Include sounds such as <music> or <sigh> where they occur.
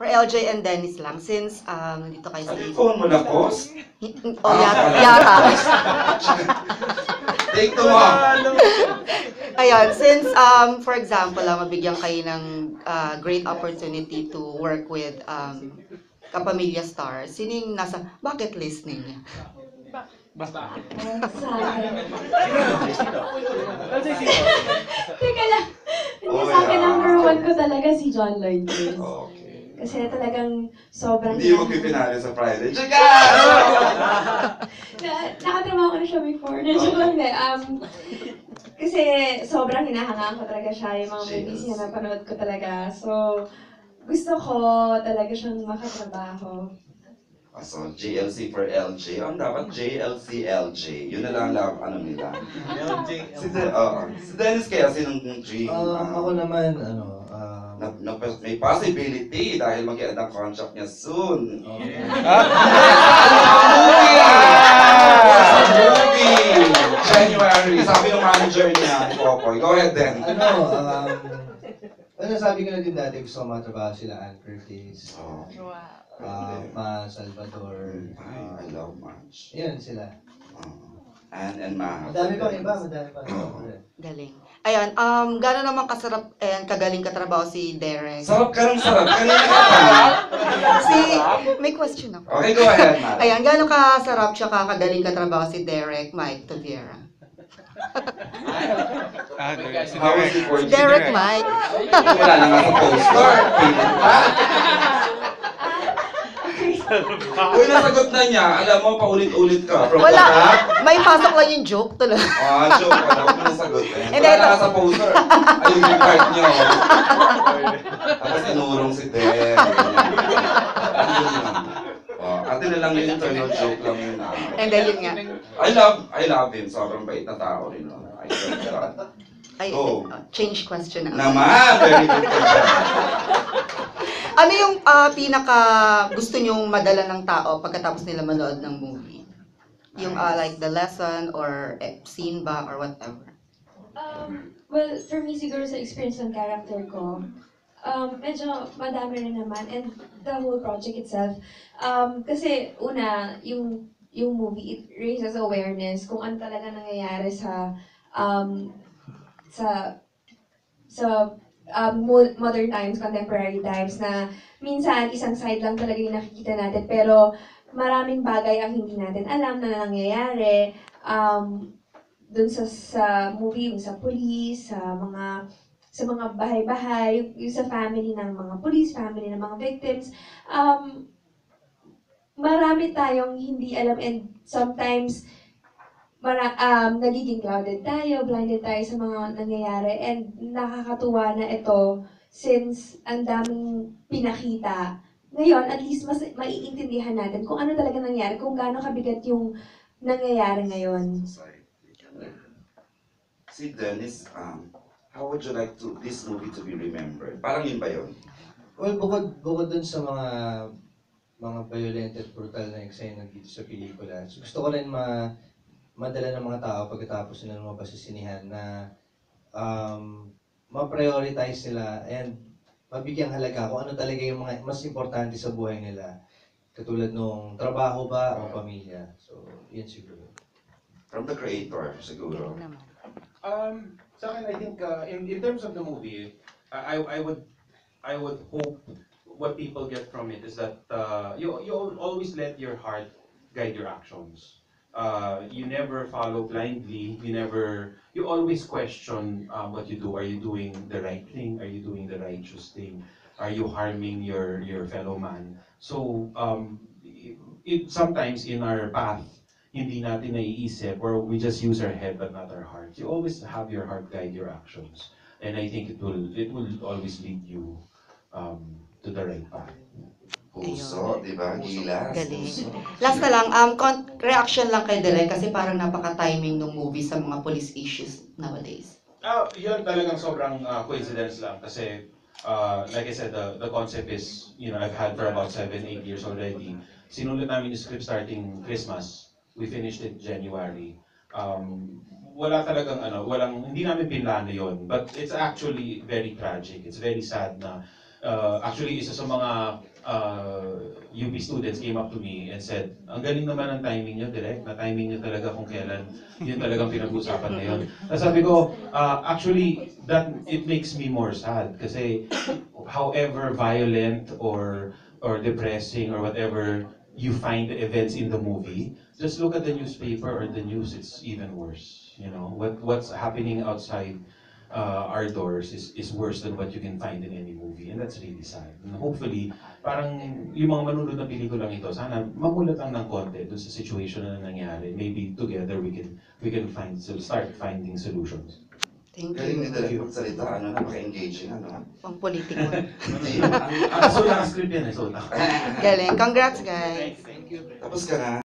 For LJ and Dennis lang, since um, nandito kayo sa Ano yung phone mo na, Kos? <laughs> Oh, yata. yata. Take two mo. Ayun, since, um, for example, lang, mabigyan kayo ng uh, great opportunity to work with um, Kapamilya Stars, sino yung nasa bucket list ninyo? Basta. Teka lang. Hindi Oh, sa akin, yeah. number one ko talaga si John Lloyd. Okay. Kasi talagang sobrang... Hindi mo pipinali sa Friday. Chika! <laughs> na, nakatrabaho ko na siya before. Na joke lang. Um, kasi sobrang hinahangaan ko talaga siya. Yung mga movies niya napanood ko talaga. So, gusto ko talaga siyang makatrabaho. Ah, So, JLC for LJ. Ang dapat JLC LJ. Yun na lang lang ano nila. Si, De- oo. si Dennis kaya sinong dream? Ah, ah, ako naman, ano, ah, na, na, may possibility dahil mag-end ang contract niya soon. okay. movie! Sa movie! January. <laughs> Sabi ng manager niya, Popoy. Go ahead then. ano, um, ano sabi ko na din dati, gusto ko matrabaho sila Ann Curtis, Oh, uh, Ma Salvador, ay, uh, I love much. yun sila. Oh. And, and Ma. Madami pang iba, madami pang <coughs> iba. Galing. Ayun, um, gano'n naman kasarap and kagaling katrabaho si Derek? Sarap ka ng sarap. <laughs> Kanina ka pa. Si, may question ako. Okay, go ahead, Ma. Ayan, gano'n kasarap siya kakagaling katrabaho si Derek Mike Taviera? Ah, si Derek. Si? Derek Mike? Wala na nga sa poster. Uy, nasagot na niya. Alam mo, paulit-ulit ka. From Wala. back. May pasok lang yung joke tuloy. Ah, joke. Alam mo nasagot eh. Hindi, Wala ito- sa poster. Ayun yung card niyo. Tapos tinurong si lang. Oh, ate na lang yun, internal joke lang yun ah. And then yun nga. I love, I love him. Sobrang bait na tao rin. No? I love God. Go. uh, change question na. Naman, very good dyan. Ano yung ah, pinaka gusto nyong madala ng tao pagkatapos nila manood ng movie? Yung ah, like the lesson or eh, scene ba or whatever? Um, well, for me siguro sa experience ng character ko, um, medyo madami rin naman. And the whole project itself. Um, kasi una, yung yung movie, it raises awareness kung ano talaga nangyayari sa um, sa sa um, mo- modern times, contemporary times na minsan isang side lang talaga yung nakikita natin. Pero maraming bagay ang hindi natin alam na nangyayari um, dun sa, sa movie, yung sa police, sa mga sa mga bahay-bahay, sa family ng mga police, family ng mga victims, um, marami tayong hindi alam and sometimes mara, um, nagiging clouded tayo, blinded tayo sa mga nangyayari and nakakatuwa na ito since ang daming pinakita. Ngayon, at least mas maiintindihan natin kung ano talaga nangyari, kung gaano kabigat yung nangyayari ngayon. Si Dennis, um, how would you like to this movie to be remembered? Parang yun ba yun? Well, bukod, bukod dun sa mga mga violent at brutal na eksena dito sa pelikula, so gusto ko rin ma madala ng mga tao pagkatapos nila lumabas sa sinihan na um, ma-prioritize nila and mabigyang halaga kung ano talaga yung mga mas importante sa buhay nila. Katulad nung trabaho ba o pamilya. So, yun siguro. From the creator, siguro. Um, sa akin, I think uh, in in terms of the movie, I I would I would hope what people get from it is that uh, you you al- always let your heart guide your actions. Uh, you never follow blindly. You never. You always question um, what you do. Are you doing the right thing? Are you doing the righteous thing? Are you harming your your fellow man? So um, it, it, sometimes in our path, hindi natin naiisip or we just use our head but not our heart. You always have your heart guide your actions. And I think it will it will always lead you um, to the right path. Puso, di ba? Gilas. Galing. Puso. Last na lang, um, con- reaction lang kay Derek kasi parang napaka-timing ng movie sa mga police issues nowadays. Ah, yun talagang sobrang uh, coincidence lang kasi uh, like I said, the, the concept is, you know, I've had for about seven, eight years already. Sinulat namin yung script starting Christmas. We finished it January. Um, wala talagang ano, walang, hindi namin pinlano yon But it's actually very tragic. It's very sad na uh, actually, isa sa mga uh, UP students came up to me and said, ang galing naman ng timing nyo, direct, na timing nyo talaga kung kailan yun talagang pinag-usapan ngayon. Tapos sabi ko, uh, actually, that it makes me more sad kasi however violent or or depressing or whatever you find the events in the movie, just look at the newspaper or the news, it's even worse. You know, what what's happening outside uh, our doors is, is worse than what you can find in any movie. And that's really sad. And hopefully, parang yung mga manunod ng pelikulang ito, sana mamulat lang ng konti dun sa situation na nangyari. Maybe together we can we can find so start finding solutions. Thank Galing you. ni Direk magsalita, ano, napaka-engaging, ano. Pang politiko. <laughs> Ah, so naka-script yan eh, so <laughs> Galing. Congrats, guys. Thank you. Tapos ka na.